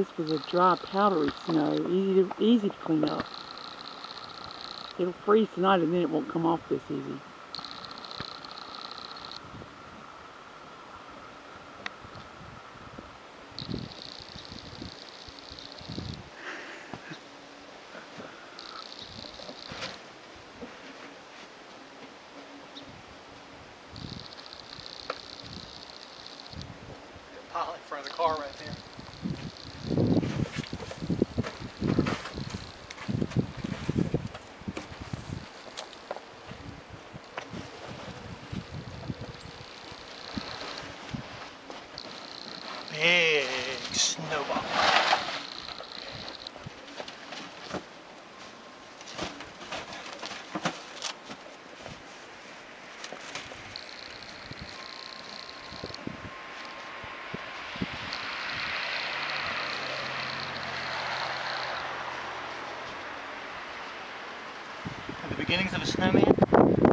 this was a dry, powdery snow, easy to, easy to clean up. It'll freeze tonight and then it won't come off this easy. In front of the car right there. Big snowball. the beginnings of a snowman.